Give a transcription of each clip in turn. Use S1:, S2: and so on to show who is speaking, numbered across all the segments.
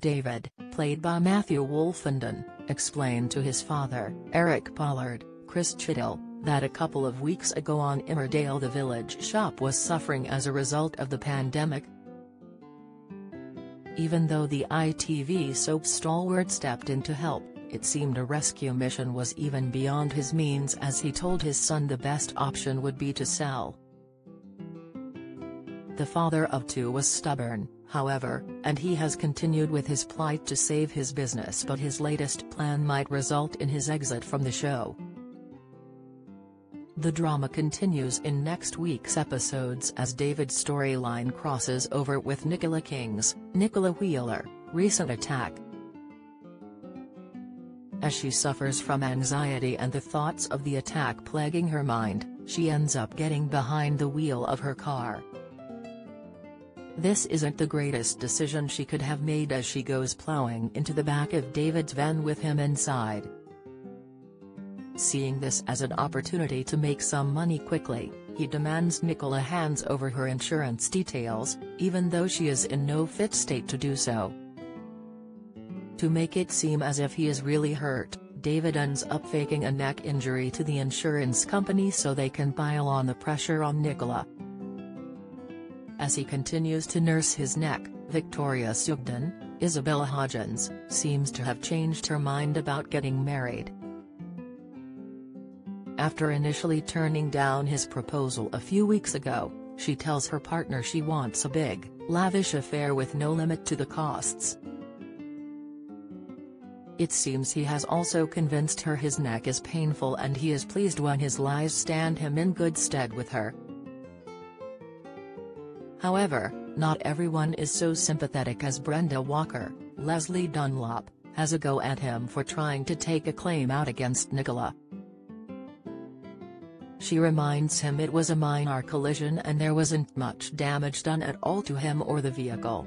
S1: David, played by Matthew Wolfenden, explained to his father, Eric Pollard, Chris Chittell, that a couple of weeks ago on Emmerdale the village shop was suffering as a result of the pandemic. Even though the ITV soap stalwart stepped in to help, it seemed a rescue mission was even beyond his means as he told his son the best option would be to sell. The father of two was stubborn, however, and he has continued with his plight to save his business but his latest plan might result in his exit from the show. The drama continues in next week's episodes as David's storyline crosses over with Nicola King's, Nicola Wheeler, recent attack. As she suffers from anxiety and the thoughts of the attack plaguing her mind, she ends up getting behind the wheel of her car. This isn't the greatest decision she could have made as she goes plowing into the back of David's van with him inside. Seeing this as an opportunity to make some money quickly, he demands Nicola hands over her insurance details, even though she is in no fit state to do so. To make it seem as if he is really hurt, David ends up faking a neck injury to the insurance company so they can pile on the pressure on Nicola. As he continues to nurse his neck, Victoria Sugden, Isabel Hodgins, seems to have changed her mind about getting married. After initially turning down his proposal a few weeks ago, she tells her partner she wants a big, lavish affair with no limit to the costs. It seems he has also convinced her his neck is painful and he is pleased when his lies stand him in good stead with her. However, not everyone is so sympathetic as Brenda Walker, Lesley Dunlop, has a go at him for trying to take a claim out against Nicola. She reminds him it was a minor collision and there wasn't much damage done at all to him or the vehicle.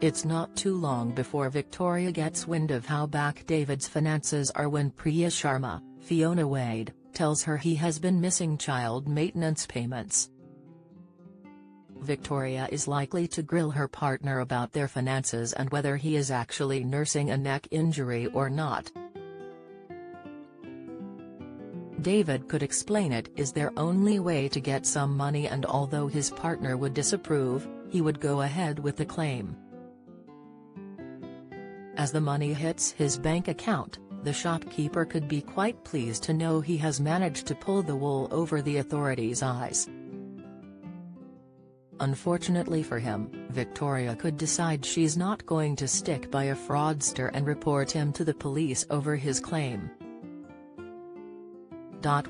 S1: It's not too long before Victoria gets wind of how back David's finances are when Priya Sharma, Fiona Wade, tells her he has been missing child maintenance payments. Victoria is likely to grill her partner about their finances and whether he is actually nursing a neck injury or not. David could explain it is their only way to get some money and although his partner would disapprove, he would go ahead with the claim. As the money hits his bank account, the shopkeeper could be quite pleased to know he has managed to pull the wool over the authorities' eyes. Unfortunately for him, Victoria could decide she's not going to stick by a fraudster and report him to the police over his claim.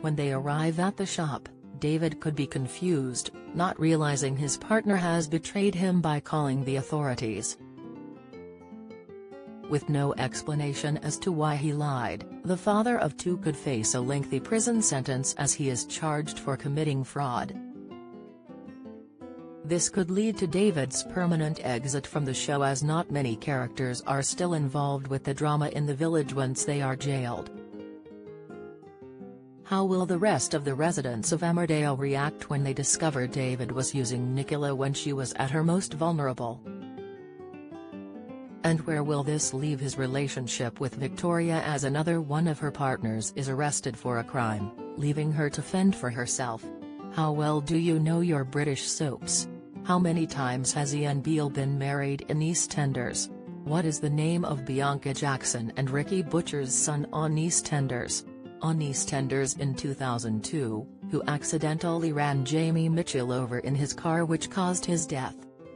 S1: When they arrive at the shop, David could be confused, not realizing his partner has betrayed him by calling the authorities. With no explanation as to why he lied, the father of two could face a lengthy prison sentence as he is charged for committing fraud. This could lead to David's permanent exit from the show as not many characters are still involved with the drama in the village once they are jailed. How will the rest of the residents of Emmerdale react when they discover David was using Nicola when she was at her most vulnerable? And where will this leave his relationship with Victoria as another one of her partners is arrested for a crime, leaving her to fend for herself? How well do you know your British soaps? How many times has Ian Beale been married in EastEnders? What is the name of Bianca Jackson and Ricky Butcher's son on EastEnders? On EastEnders in 2002, who accidentally ran Jamie Mitchell over in his car which caused his death?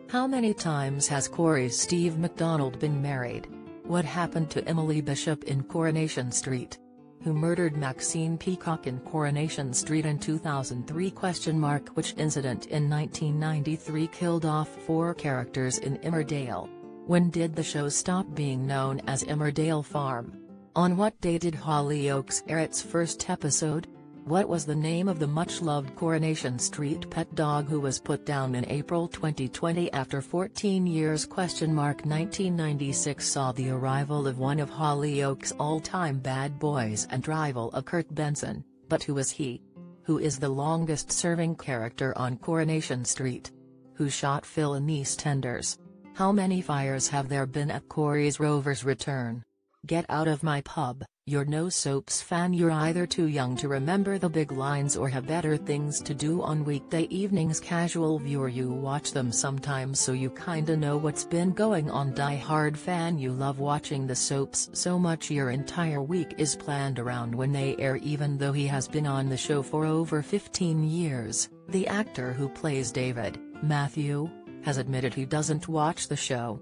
S1: How many times has Corrie's Steve McDonald been married? What happened to Emily Bishop in Coronation Street? Who murdered Maxine Peacock in Coronation Street in 2003 question mark Which incident in 1993 killed off four characters in Emmerdale? When did the show stop being known as Emmerdale Farm? On what day did Hollyoaks air its first episode? What was the name of the much-loved Coronation Street pet dog who was put down in April 2020 after 14 years? Question mark 1996 saw the arrival of one of Hollyoaks' all-time bad boys and rival of Kurt Benson, but who is he? Who is the longest-serving character on Coronation Street? Who shot Phil in EastEnders? How many fires have there been at Corrie's Rovers return? Get out of my pub, you're no soaps fan. You're either too young to remember the big lines or have better things to do on weekday evenings. Casual viewer you watch them sometimes so you kinda know what's been going on. Die hard fan you love watching the soaps so much. Your entire week is planned around when they air even though he has been on the show for over 15 years, the actor who plays David, Matthew, has admitted he doesn't watch the show.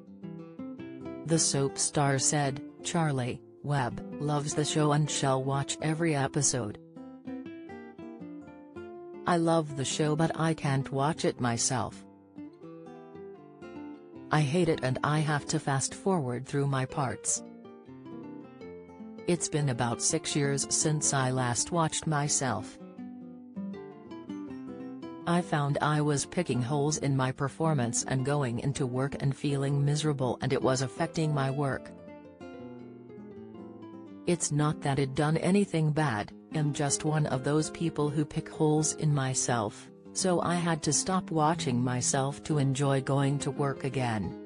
S1: The soap star said, Charlie, Webb, loves the show and shall watch every episode. I love the show but I can't watch it myself. I hate it and I have to fast forward through my parts. It's been about six years since I last watched myself. I found I was picking holes in my performance and going into work and feeling miserable and it was affecting my work. It's not that I'd done anything bad, I'm just one of those people who pick holes in myself, so I had to stop watching myself to enjoy going to work again.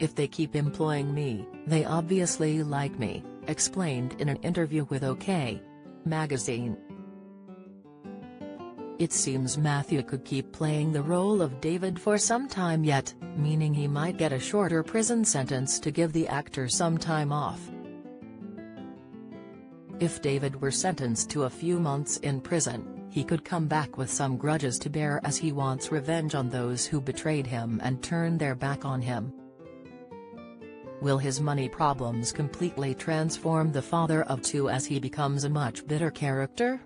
S1: If they keep employing me, they obviously like me, explained in an interview with OK! magazine. It seems Matthew could keep playing the role of David for some time yet, meaning he might get a shorter prison sentence to give the actor some time off. If David were sentenced to a few months in prison, he could come back with some grudges to bear as he wants revenge on those who betrayed him and turned their back on him. Will his money problems completely transform the father of two as he becomes a much bitter character?